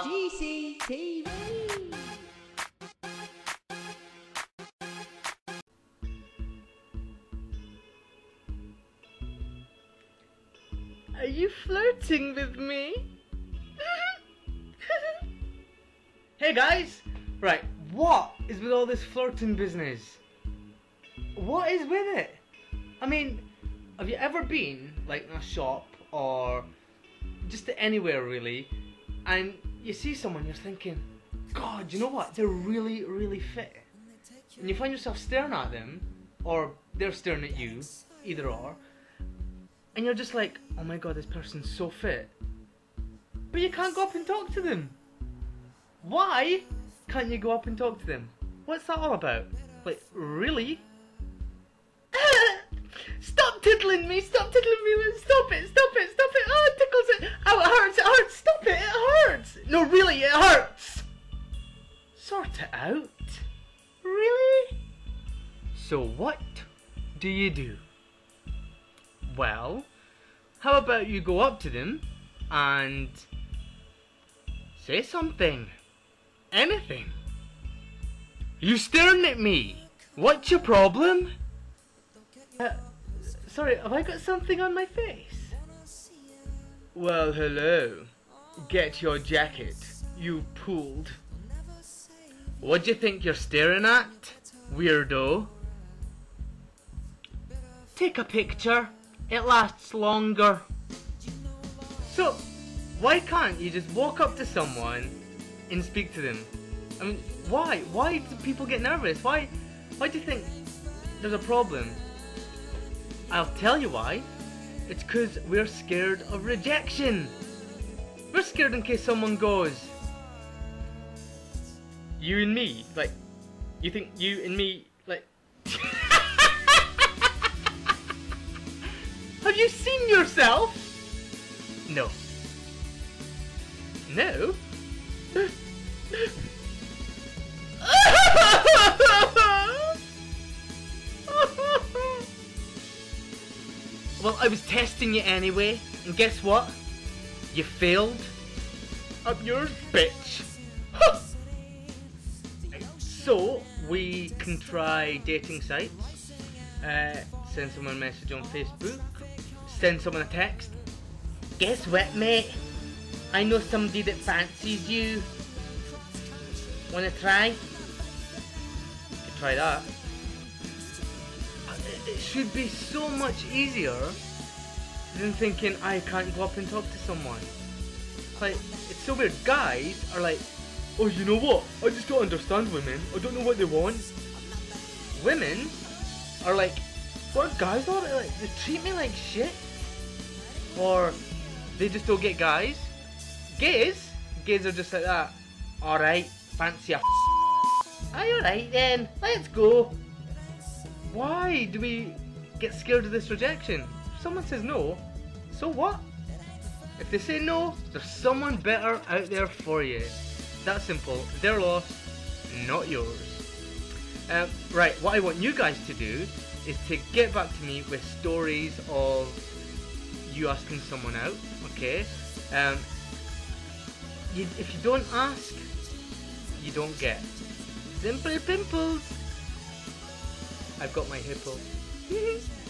GCTV. Are you flirting with me? hey guys! Right, what is with all this flirting business? What is with it? I mean, have you ever been, like, in a shop or just anywhere really, and you see someone, you're thinking, God, you know what? They're really, really fit. And you find yourself staring at them, or they're staring at you, either or, and you're just like, oh my god, this person's so fit. But you can't go up and talk to them. Why can't you go up and talk to them? What's that all about? Like, really? stop tickling me! Stop tickling me! Stop it! Stop it! Stop it! Oh, it tickles it! Oh, it hurts! It hurts! Stop it! It hurts! No, really, it hurts! Sort it out. Really? So what do you do? Well, how about you go up to them and say something? Anything. You staring at me? What's your problem? Uh, sorry, have I got something on my face? Well, hello. Get your jacket, you pulled. What do you think you're staring at, weirdo? Take a picture. It lasts longer. So, why can't you just walk up to someone and speak to them? I mean, why? Why do people get nervous? Why? Why do you think there's a problem? I'll tell you why. It's because we're scared of rejection. We're scared in case someone goes, you and me, like, you think you and me, like. Have you seen yourself? No. No? well, I was testing you anyway, and guess what? You failed. Up yours, bitch. so, we can try dating sites. Uh, send someone a message on Facebook. Send someone a text. Guess what, mate? I know somebody that fancies you. Wanna try? Could try that. It should be so much easier than thinking I can't go up and talk to someone. Like, it's so weird. Guys are like, oh, you know what? I just don't understand women. I don't know what they want. Women are like, what guys are like? They treat me like shit. Or they just don't get guys. Gays, gays are just like that. Alright, fancy a Aye, alright then, let's go. Why do we get scared of this rejection? Someone says no, so what? If they say no, there's someone better out there for you. That simple. Their loss, not yours. Um, right, what I want you guys to do is to get back to me with stories of you asking someone out, okay? Um, you, if you don't ask, you don't get. Simple pimples. I've got my hippo.